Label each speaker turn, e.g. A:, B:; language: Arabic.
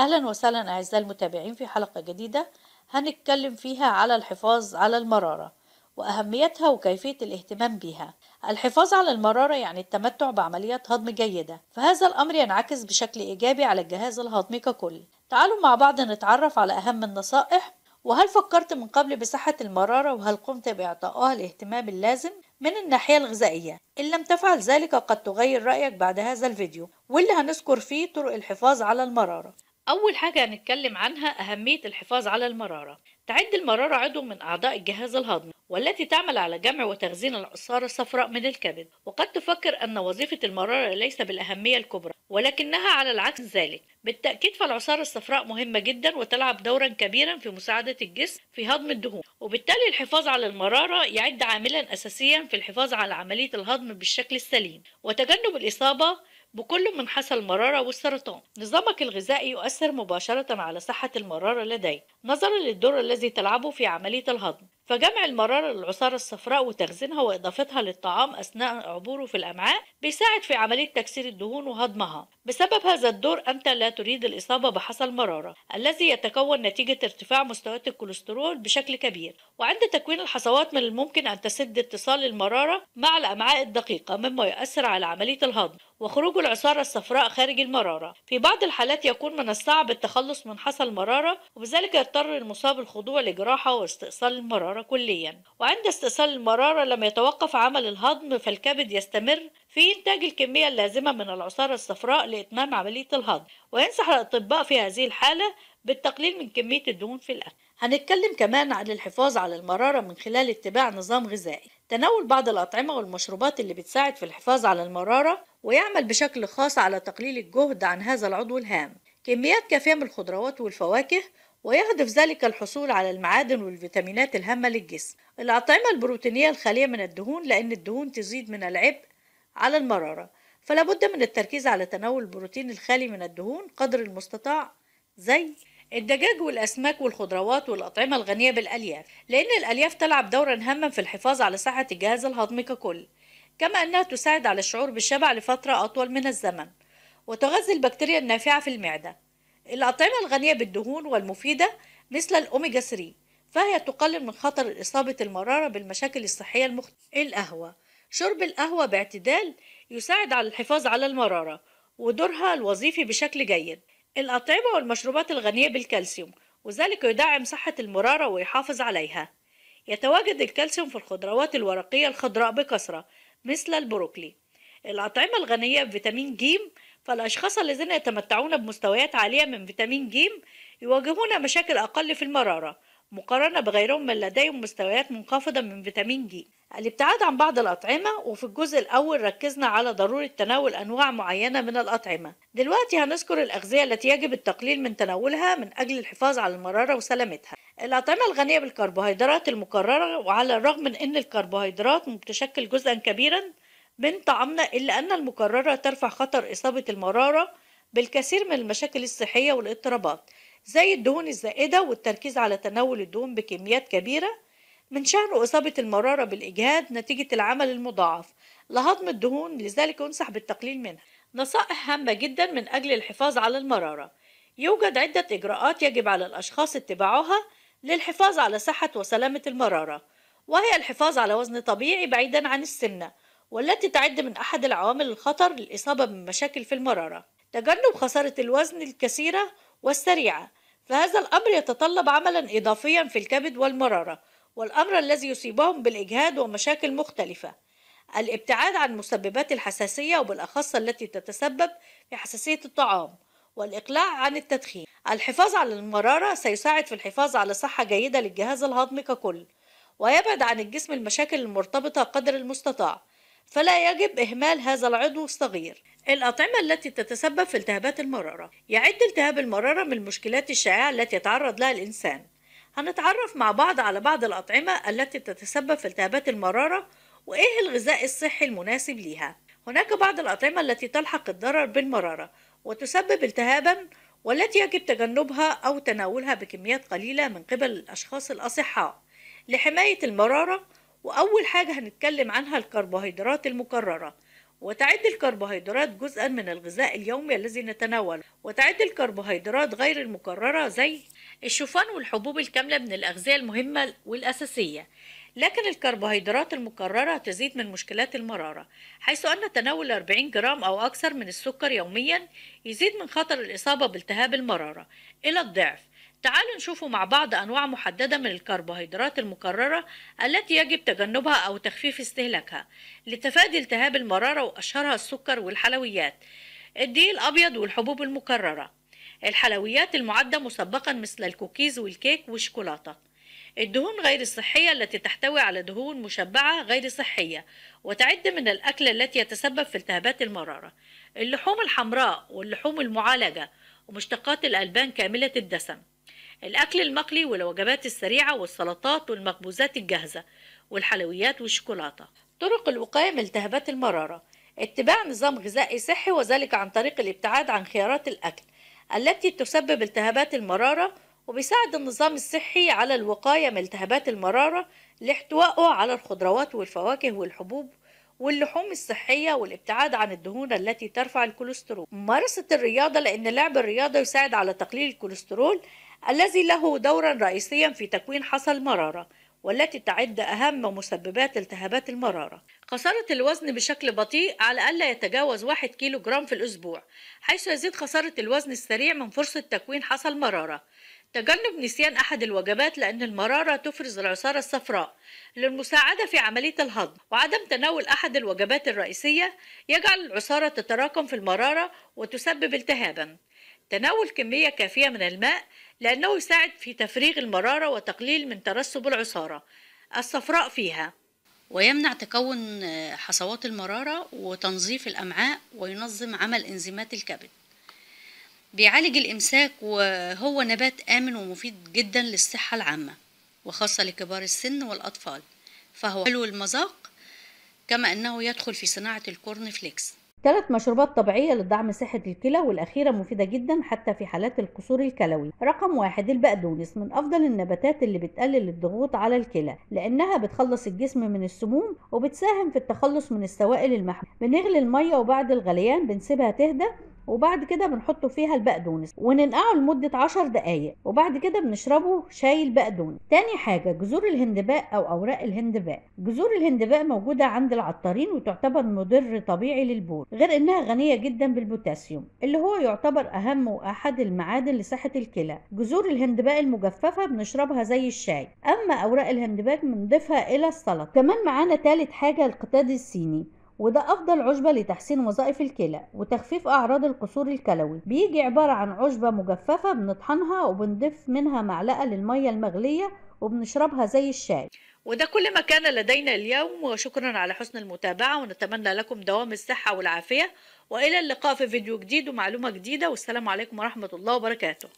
A: أهلا وسهلا أعزائي المتابعين في حلقة جديدة هنتكلم فيها على الحفاظ على المرارة وأهميتها وكيفية الاهتمام بها الحفاظ على المرارة يعني التمتع بعمليات هضم جيدة فهذا الأمر ينعكس بشكل إيجابي على الجهاز الهضمي ككل. تعالوا مع بعض نتعرف على أهم النصائح وهل فكرت من قبل بصحة المرارة وهل قمت بإعطائها الاهتمام اللازم؟ من الناحية الغذائية إن لم تفعل ذلك قد تغير رأيك بعد هذا الفيديو واللي هنذكر فيه طرق الحفاظ على المرارة. أول حاجة هنتكلم عنها أهمية الحفاظ على المرارة. تعد المرارة عضو من أعضاء الجهاز الهضمي والتي تعمل على جمع وتخزين العصارة الصفراء من الكبد. وقد تفكر أن وظيفة المرارة ليس بالأهمية الكبرى ولكنها على العكس ذلك. بالتأكيد فالعصارة الصفراء مهمة جدا وتلعب دورا كبيرا في مساعدة الجسم في هضم الدهون. وبالتالي الحفاظ على المرارة يعد عاملا أساسيا في الحفاظ على عملية الهضم بالشكل السليم. وتجنب الإصابة بكل من حصى المرارة والسرطان نظامك الغذائي يؤثر مباشرة على صحة المرارة لديك. نظرا للدور الذي تلعبه في عملية الهضم. فجمع المرارة للعصارة الصفراء وتخزينها وإضافتها للطعام أثناء عبوره في الأمعاء بيساعد في عملية تكسير الدهون وهضمها. بسبب هذا الدور أنت لا تريد الإصابة بحصى المرارة الذي يتكون نتيجة ارتفاع مستويات الكوليسترول بشكل كبير. وعند تكوين الحصوات من الممكن أن تسد اتصال المرارة مع الأمعاء الدقيقة مما يؤثر على عملية الهضم وخروج العصارة الصفراء خارج المرارة. في بعض الحالات يكون من الصعب التخلص من حصى المرارة وبذلك يضطر المصاب الخضوع لجراحة واستئصال المرارة. كليا. وعند استئصال المرارة لم يتوقف عمل الهضم فالكبد يستمر في إنتاج الكمية اللازمة من العصارة الصفراء لإتمام عملية الهضم. وينصح الأطباء في هذه الحالة بالتقليل من كمية الدهون في الأكل. هنتكلم كمان عن الحفاظ على المرارة من خلال اتباع نظام غذائي. تناول بعض الأطعمة والمشروبات اللي بتساعد في الحفاظ على المرارة ويعمل بشكل خاص على تقليل الجهد عن هذا العضو الهام. كميات كافية من الخضروات والفواكه ويهدف ذلك الحصول على المعادن والفيتامينات الهامة للجسم. الأطعمة البروتينية الخالية من الدهون لأن الدهون تزيد من العبء على المرارة. فلا بد من التركيز على تناول البروتين الخالي من الدهون قدر المستطاع زي الدجاج والأسماك والخضروات والأطعمة الغنية بالألياف لأن الألياف تلعب دورا هاما في الحفاظ على صحة الجهاز الهضمي ككل كما أنها تساعد على الشعور بالشبع لفترة أطول من الزمن وتغذي البكتيريا النافعة في المعدة. الأطعمة الغنية بالدهون والمفيدة مثل الأوميجا 3 فهي تقلل من خطر إصابة المرارة بالمشاكل الصحية المختلفة القهوة. شرب القهوة باعتدال يساعد على الحفاظ على المرارة ودورها الوظيفي بشكل جيد. الأطعمة والمشروبات الغنية بالكالسيوم وذلك يدعم صحة المرارة ويحافظ عليها. يتواجد الكالسيوم في الخضروات الورقية الخضراء بكثرة مثل البروكلي. الأطعمة الغنية بفيتامين ج فالأشخاص الذين يتمتعون بمستويات عالية من فيتامين ج يواجهون مشاكل أقل في المرارة مقارنة بغيرهم من لديهم مستويات منخفضة من فيتامين ج الابتعاد عن بعض الأطعمة وفي الجزء الأول ركزنا على ضرورة تناول أنواع معينة من الأطعمة. دلوقتي هنذكر الأغذية التي يجب التقليل من تناولها من أجل الحفاظ على المرارة وسلامتها. الأطعمة الغنية بالكربوهيدرات المكررة وعلى الرغم من أن الكربوهيدرات تشكل جزءا كبيرا من طعامنا إلا أن المكررة ترفع خطر إصابة المرارة بالكثير من المشاكل الصحية والاضطرابات زي الدهون الزائدة والتركيز على تناول الدهون بكميات كبيرة. من شأنه إصابة المرارة بالإجهاد نتيجة العمل المضاعف لهضم الدهون لذلك ينصح بالتقليل منها. نصائح هامة جدا من أجل الحفاظ على المرارة. يوجد عدة إجراءات يجب على الأشخاص اتباعها للحفاظ على صحة وسلامة المرارة وهي الحفاظ على وزن طبيعي بعيدا عن السمنة والتي تعد من أحد العوامل الخطر للإصابة بمشاكل في المرارة. تجنب خسارة الوزن الكثيرة والسريعة فهذا الأمر يتطلب عملا إضافيا في الكبد والمرارة والأمر الذي يصيبهم بالإجهاد ومشاكل مختلفة. الابتعاد عن مسببات الحساسية وبالأخص التي تتسبب في حساسية الطعام والإقلاع عن التدخين. الحفاظ على المرارة سيساعد في الحفاظ على صحة جيدة للجهاز الهضمي ككل ويبعد عن الجسم المشاكل المرتبطة قدر المستطاع. فلا يجب إهمال هذا العضو الصغير. الأطعمة التي تتسبب في التهابات المرارة. يعد التهاب المرارة من المشكلات الشائعة التي يتعرض لها الإنسان. هنتعرف مع بعض على بعض الأطعمة التي تتسبب في التهابات المرارة وإيه الغذاء الصحي المناسب ليها. هناك بعض الأطعمة التي تلحق الضرر بالمرارة وتسبب التهابا والتي يجب تجنبها أو تناولها بكميات قليلة من قبل الأشخاص الأصحاء. لحماية المرارة وأول حاجة هنتكلم عنها الكربوهيدرات المكررة. وتعد الكربوهيدرات جزءا من الغذاء اليومي الذي نتناوله. وتعد الكربوهيدرات غير المكررة زي الشوفان والحبوب الكاملة من الأغذية المهمة والأساسية. لكن الكربوهيدرات المكررة تزيد من مشكلات المرارة حيث أن تناول 40 جرام أو أكثر من السكر يوميا يزيد من خطر الإصابة بالتهاب المرارة إلى الضعف. تعالوا نشوفوا مع بعض أنواع محددة من الكربوهيدرات المكررة التي يجب تجنبها أو تخفيف استهلاكها لتفادي التهاب المرارة وأشهرها السكر والحلويات. الدقيق الأبيض والحبوب المكررة. الحلويات المعدة مسبقا مثل الكوكيز والكيك والشوكولاتة. الدهون غير الصحية التي تحتوي على دهون مشبعة غير صحية وتعد من الأكل التي يتسبب في التهابات المرارة. اللحوم الحمراء واللحوم المعالجة ومشتقات الألبان كاملة الدسم. الأكل المقلي والوجبات السريعة والسلطات والمخبوزات الجاهزة والحلويات والشوكولاتة. طرق الوقاية من التهابات المرارة. اتباع نظام غذائي صحي وذلك عن طريق الابتعاد عن خيارات الأكل التي تسبب التهابات المرارة وبيساعد النظام الصحي على الوقاية من التهابات المرارة لاحتوائه على الخضروات والفواكه والحبوب واللحوم الصحية والابتعاد عن الدهون التي ترفع الكوليسترول. ممارسة الرياضة لأن لعب الرياضة يساعد على تقليل الكوليسترول الذي له دورا رئيسيا في تكوين حصى المرارة والتي تعد أهم مسببات التهابات المرارة. خسارة الوزن بشكل بطيء على ألا يتجاوز 1 كيلو جرام في الأسبوع حيث يزيد خسارة الوزن السريع من فرصة تكوين حصى المرارة تجنب نسيان أحد الوجبات لأن المرارة تفرز العصارة الصفراء للمساعدة في عملية الهضم. وعدم تناول أحد الوجبات الرئيسية يجعل العصارة تتراكم في المرارة وتسبب التهابا. تناول كمية كافية من الماء لأنه يساعد في تفريغ المرارة وتقليل من ترسب العصارة. الصفراء فيها.
B: ويمنع تكون حصوات المرارة وتنظيف الأمعاء وينظم عمل إنزيمات الكبد. بيعالج الإمساك وهو نبات آمن ومفيد جدا للصحة العامة وخاصة لكبار السن والأطفال. فهو حلو المذاق كما أنه يدخل في صناعة ال corn flakes.
C: ثلاث مشروبات طبيعية لدعم صحة الكلى والأخيرة مفيدة جدا حتى في حالات القصور الكلوي. رقم واحد البقدونس من أفضل النباتات اللي بتقلل الضغوط على الكلى لأنها بتخلص الجسم من السموم وبتساهم في التخلص من السوائل المحمية. بنغلي المية وبعد الغليان بنسيبها تهدى وبعد كده بنحط فيها البقدونس وننقعه لمدة عشر دقايق وبعد كده بنشربه شاي البقدونس. تاني حاجة جذور الهندباء أو أوراق الهندباء. جذور الهندباء موجودة عند العطارين وتعتبر مدر طبيعي للبول غير إنها غنية جدا بالبوتاسيوم اللي هو يعتبر أهم وأحد المعادن لصحة الكلى. جذور الهندباء المجففة بنشربها زي الشاي. أما أوراق الهندباء بنضيفها إلى السلطة. كمان معانا تالت حاجة القطاد الصيني. وده أفضل عشبة لتحسين وظائف الكلى وتخفيف أعراض القصور الكلوي. بيجي عبارة عن عشبة مجففة بنطحنها وبنضيف منها معلقة للمية المغلية وبنشربها زي الشاي.
A: وده كل ما كان لدينا اليوم وشكرا على حسن المتابعة ونتمنى لكم دوام الصحة والعافية وإلى اللقاء في فيديو جديد ومعلومة جديدة والسلام عليكم ورحمة الله وبركاته.